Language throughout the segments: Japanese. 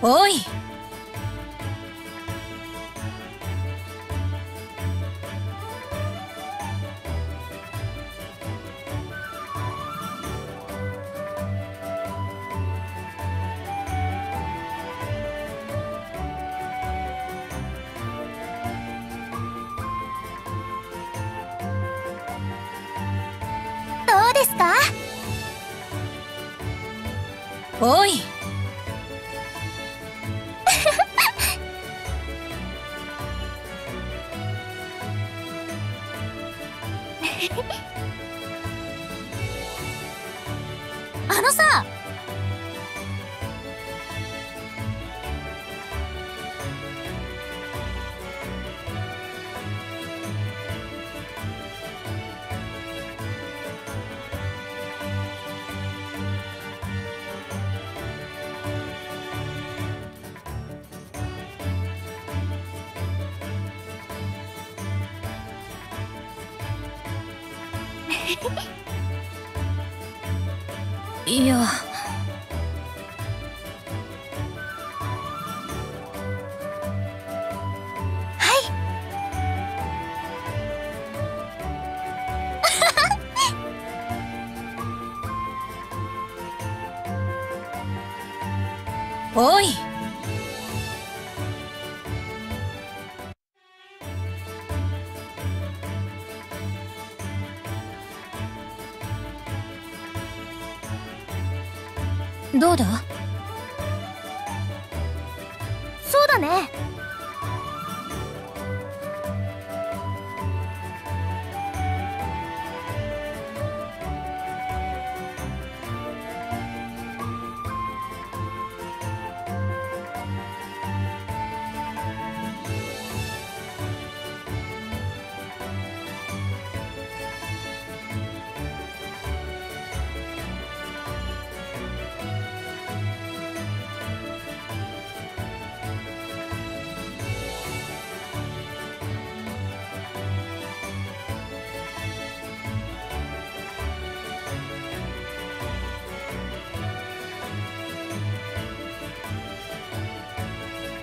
おい。どうですか？おい。いや。はい。おい。どうだ？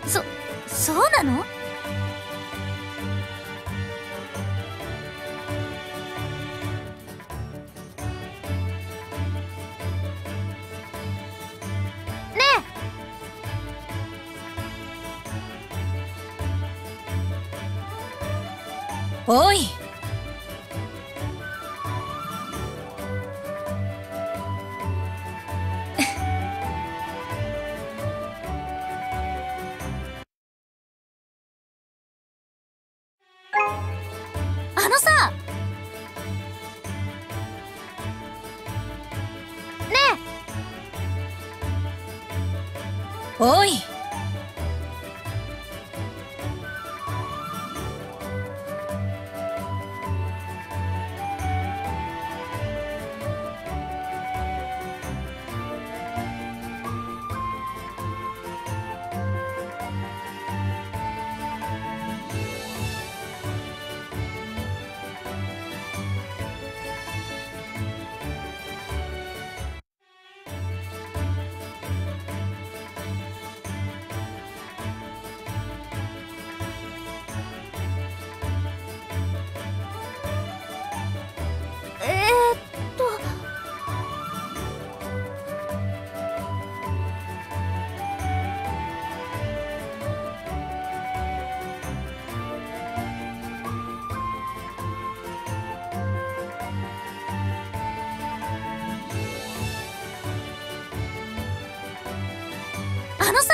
そそうなの？あのさ。ねえ。おい。あのさ。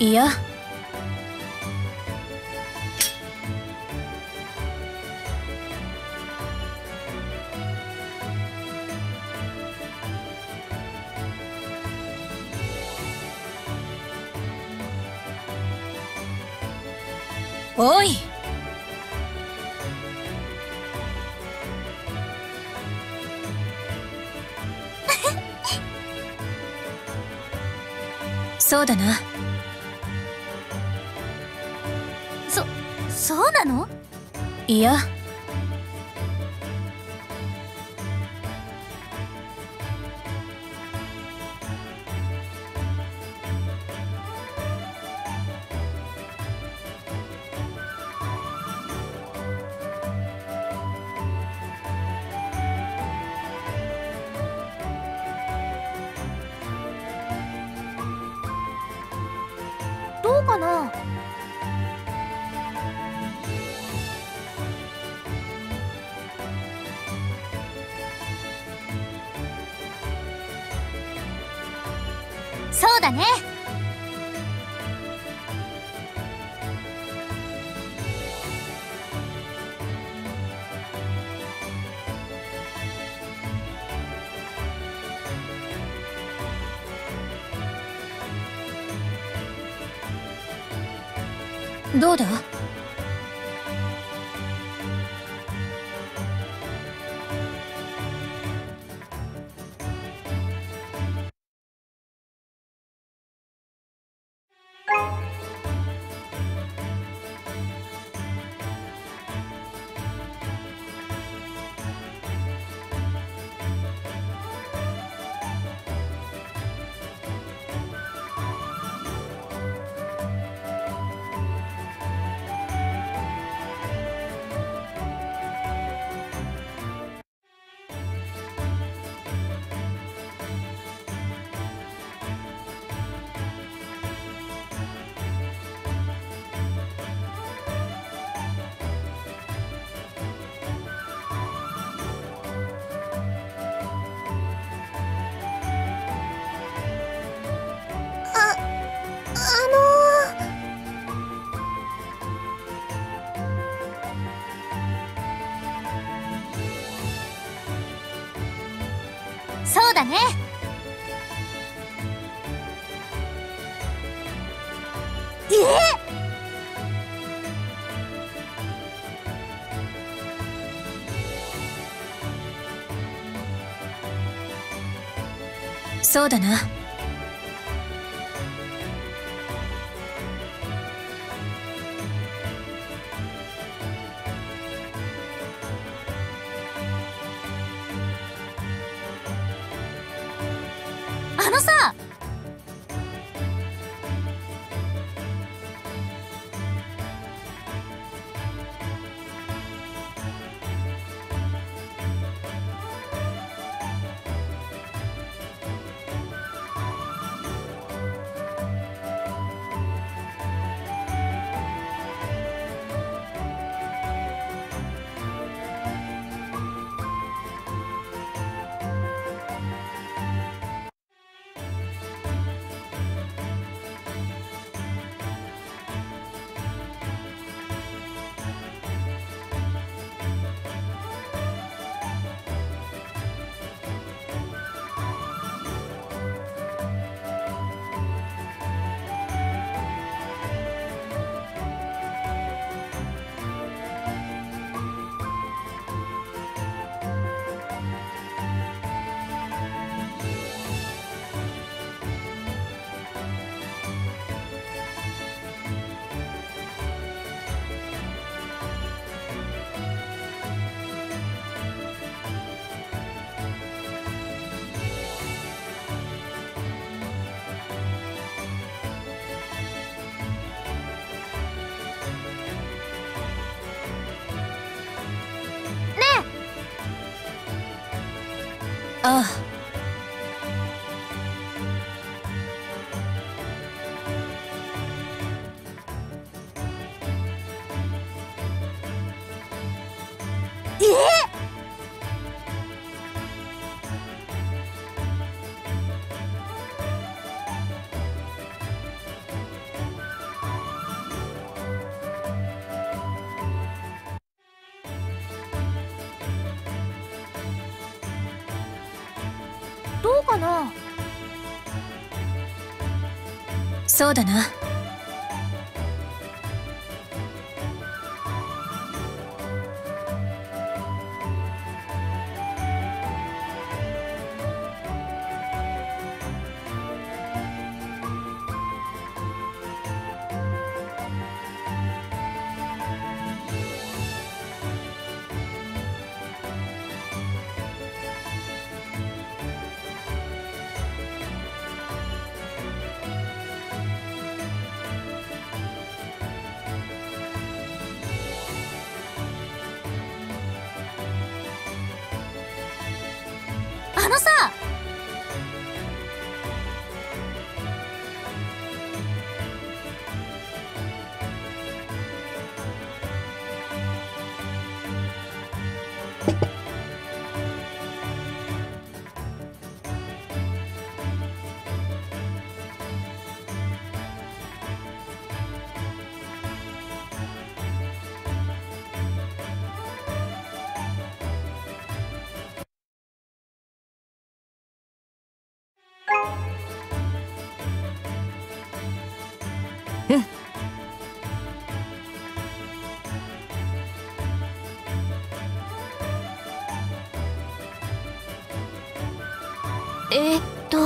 いやおい。そうだな。そそうなの？いや。かな？どうだ？そうだな。あのさあそうだな。のさえーっと。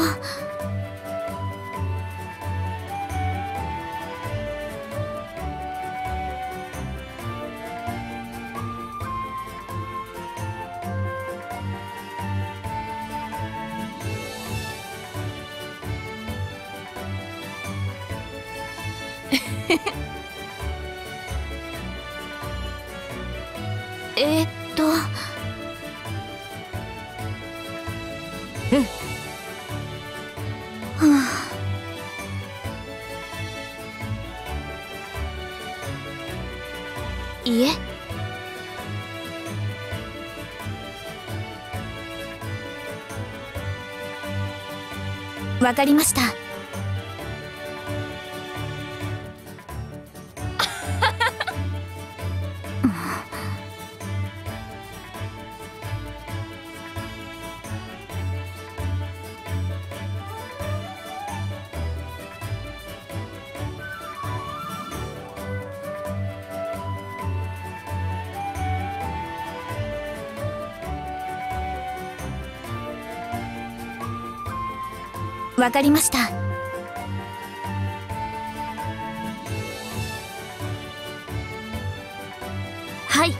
えーっとうんわかりました。わかりました。はい。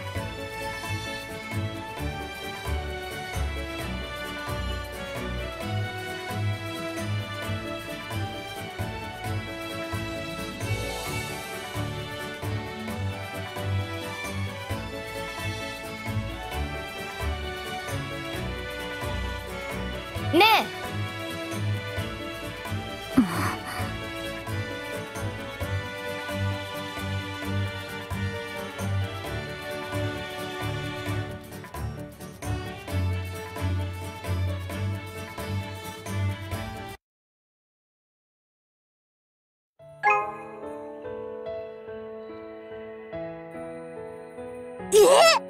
ねえ。え？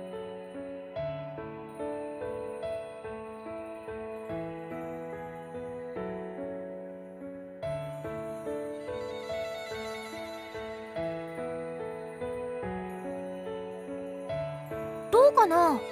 どうかな？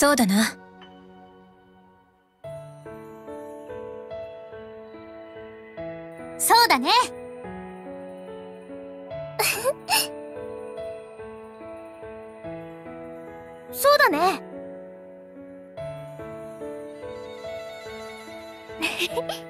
そうだな。そうだね。そうだね。